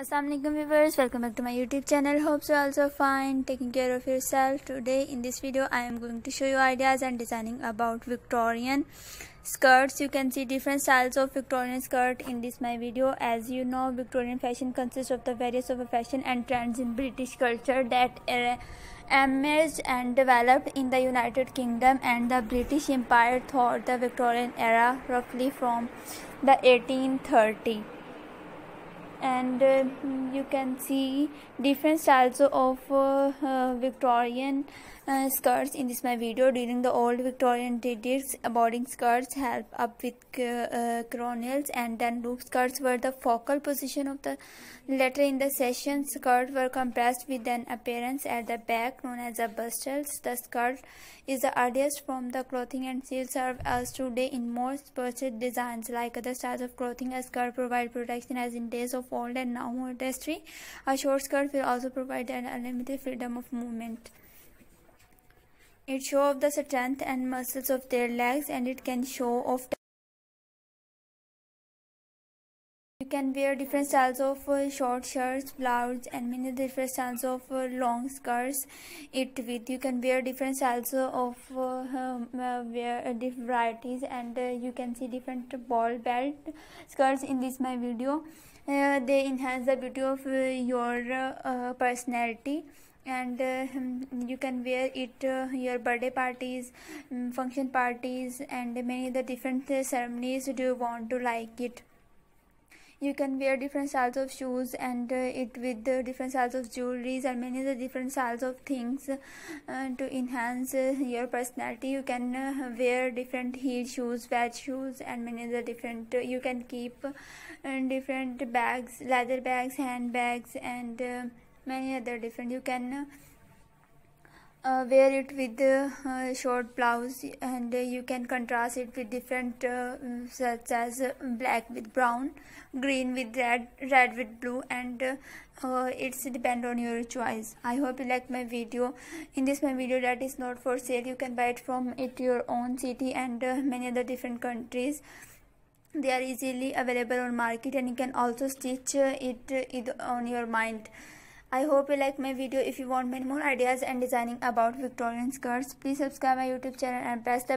Assalamualaikum viewers. Welcome back to my youtube channel. Hopes you also fine. Taking care of yourself. Today in this video i am going to show you ideas and designing about victorian skirts. You can see different styles of victorian skirt in this my video. As you know victorian fashion consists of the various of fashion and trends in british culture that er, emerged and developed in the united kingdom and the british empire throughout the victorian era roughly from the 1830 and uh, you can see different styles of uh, uh, Victorian uh, skirts in this my video. During the old Victorian days boarding skirts help up with uh, uh, coronals and then loop skirts were the focal position of the later in the session. Skirts were compressed with an appearance at the back known as a bustles. The skirt is the earliest from the clothing and still serve as today in most purchased designs. Like other styles of clothing a skirt provide protection as in days of old and now more modesty a short skirt will also provide an unlimited freedom of movement. It show off the strength and muscles of their legs and it can show off you can wear different styles of uh, short shirts blouses and many different styles of uh, long skirts. It with you can wear different styles of uh, um, wear different varieties and you can see different ball belt skirts in this my video. They enhance the beauty of your personality and uh, you can wear it uh, your birthday parties um, function parties and many other different uh, ceremonies. Do you want to like it you can wear different styles of shoes and uh, it with the different styles of jewelries and many other different styles of things uh, to enhance uh, your personality. You can wear different heel shoes wedge shoes and many other different you can keep different bags leather bags handbags and many other different. You can uh, wear it with uh, short blouse and uh, you can contrast it with different uh, such as black with brown green with red red with blue and uh, uh, it's depend on your choice. I hope you like my video. In this my video that is not for sale you can buy it from it your own city and many other different countries. They are easily available on market and you can also stitch it, it on your mind I hope you like my video. If you want many more ideas and designing about Victorian skirts, please subscribe my YouTube channel and press the